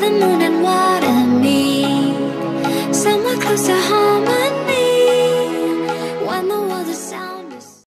the moon and water